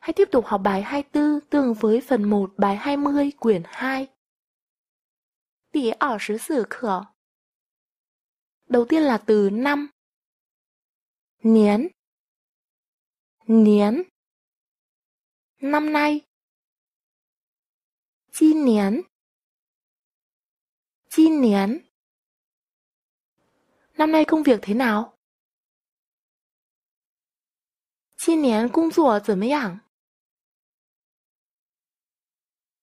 Hãy tiếp tục học bài 24 tương với phần 1 bài 20 quyển 2. Địa 24 课 Đầu tiên là từ năm. Niên Niên Năm nay Chi niên Chi niên Năm nay công việc thế nào? Chi niên công việc 怎么样?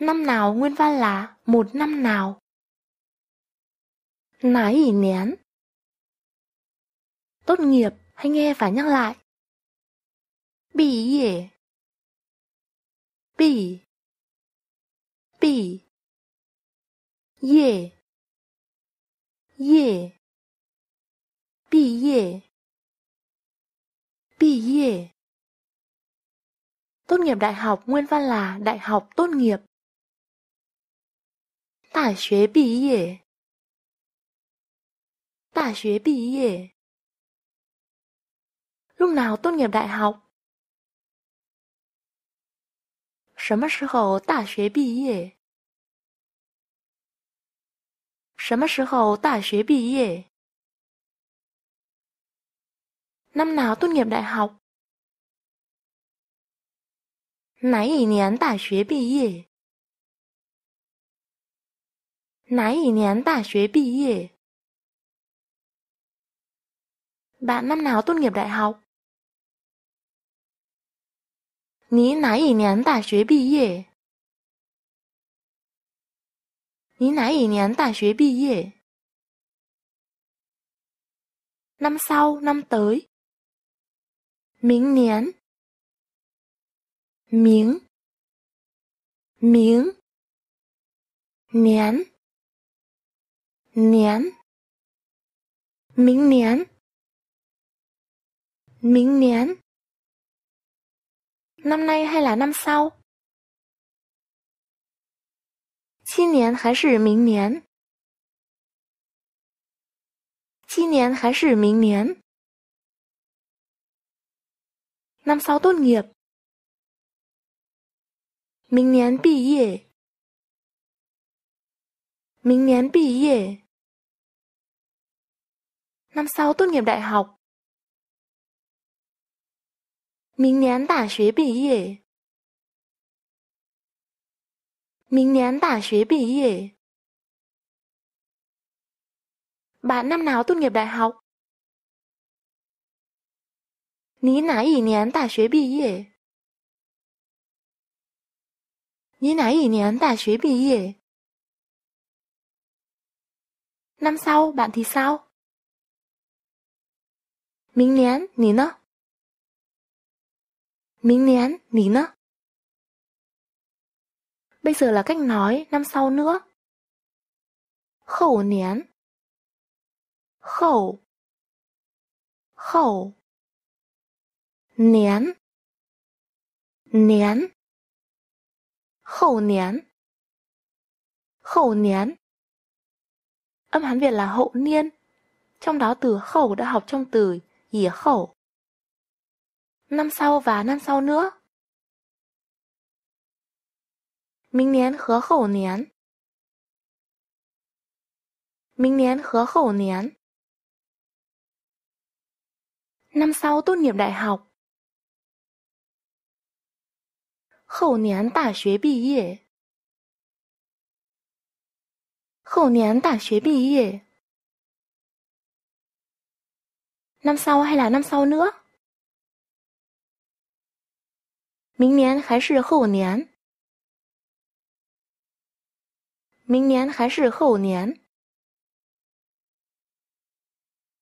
Năm nào nguyên văn là một năm nào. Nái ỉ nén. Tốt nghiệp, hãy nghe và nhắc lại. Bì yể. Bì. Bì. Yể. Yể. Bì yể. Bì yể. Tốt nghiệp đại học nguyên văn là đại học tốt nghiệp. 大学毕业，大学毕业。Lúc nào tốt nghiệp đại học? 什么时候大学毕业？什么时候大学毕业？Năm nào tốt nghiệp đại học? 哪一年大学毕业？哪一年大学毕业？Bạn năm nào tốt nghiệp đại học? 你哪一年大学毕业？你哪一年大学毕业？Năm sau, năm tới. 明年，明，明，年。 年，明年，明年。Năm nay hay là năm sau? 今年还是明年？今年还是明年？Năm sau tốt nghiệp. 明年毕业。 明年毕业。Năm sau tốt nghiệp đại học. 明年大学毕业。明年大学毕业。Bạn năm nào tốt nghiệp đại học? 你哪一年大学毕业？你哪一年大学毕业 Năm sau bạn thì sao? Minh niên, nỉ nơ. Minh niên, nỉ nơ. Bây giờ là cách nói năm sau nữa. Khẩu niên. Khẩu. Khẩu. Niên. Niên. Khẩu niên. Khẩu niên. Âm Hán Việt là hậu niên, trong đó từ khẩu đã học trong từ dìa khẩu. Năm sau và năm sau nữa. Minh niên khứa khẩu niên. Minh niên khứa khẩu niên. Năm sau tốt nghiệp đại học. Khẩu niên tả xuế bì yể. Hậu niên đại 学毕业. Năm sau hay là năm sau nữa? Minh niên hay là hậu niên? Minh niên hay là hậu niên?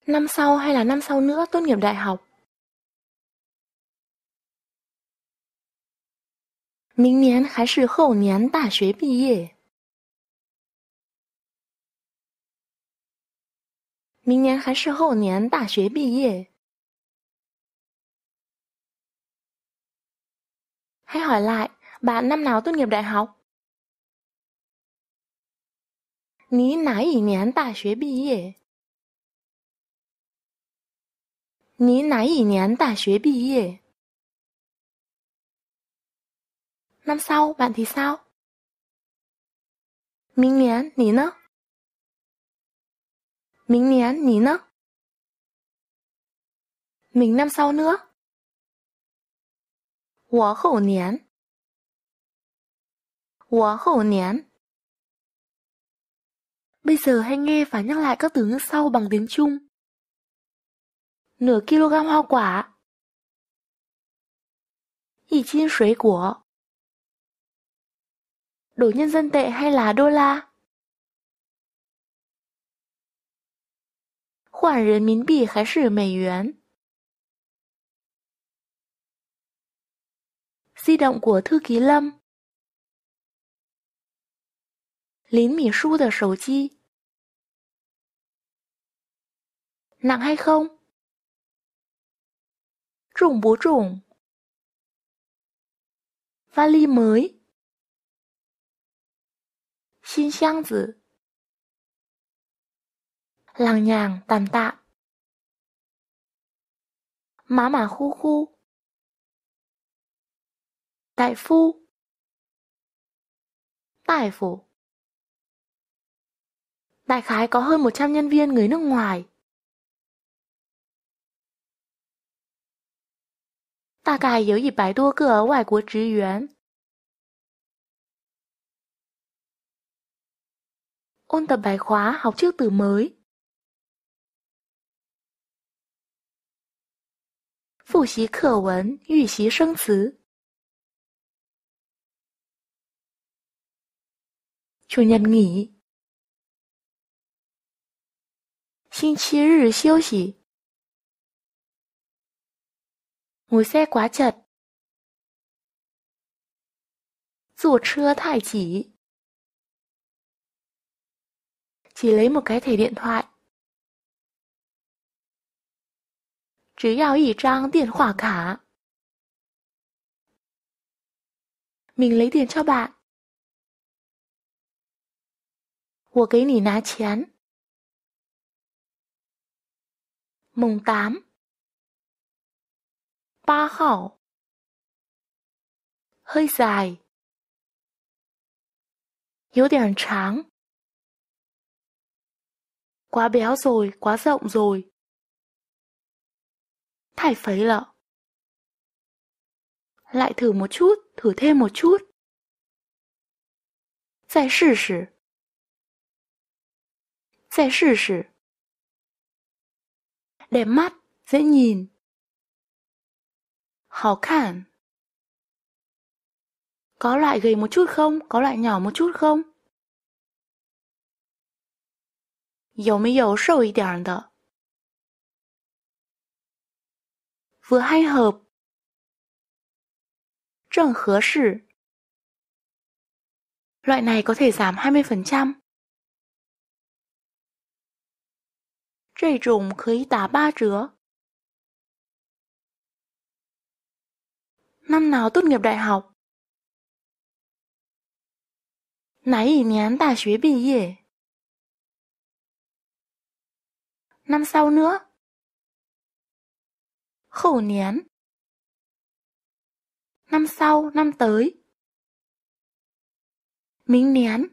Năm sau hay là năm sau nữa tốt nghiệp đại học? 明年还是后年大学毕业？ 明年还是后年大学毕业？Hãy hỏi lại, bạn năm nào tốt nghiệp đại học? 你哪一年大学毕业？你哪一年大学毕业？Năm sau bạn thì sao? 明年你呢？ 明年你呢？Mình năm sau nữa. 我后年。我后年。Bây giờ hãy nghe và nhắc lại các từ ngữ sau bằng tiếng Trung. Nửa kg hoa quả. 一斤水果. Đổi nhân dân tệ hay là đô la? 换人民币还是美元？Di động của thư ký Lâm. 林秘书的手机。Nặng hay không? 重不重？Vali mới. 新箱子。lằng nhằng tàn tạ má mà khu khu đại phu đại phủ đại khái có hơn 100 nhân viên người nước ngoài. Đại khái có 100多个外国职员. Ôn tập bài khóa học trước từ mới. 复习课文，预习生词。主日 nghỉ，星期日休息。ngồi xe quá chật，坐车太挤。chỉ lấy một cái thẻ điện thoại。只要一张电话卡。Mình lấy tiền cho bạn. 我给你拿钱。Mùng 8 ba 号 hơi dài 有点长 quá béo rồi quá rộng rồi 太肥了. Lại thử một chút, thử thêm một chút. 再试试。再试试。Đẹp mắt, dễ nhìn. 好看. Có loại gầy một chút không? Có loại nhỏ một chút không? 有没有瘦一点的 vừa hay hợp. Trần khớ sử Loại này có thể giảm 20%. Trầy trùng khởi tá ba chứa. Năm nào tốt nghiệp đại học? Nãy nhán tà xuế bì. Năm sau nữa? Khẩu nén Năm sau, năm tới. Minh nén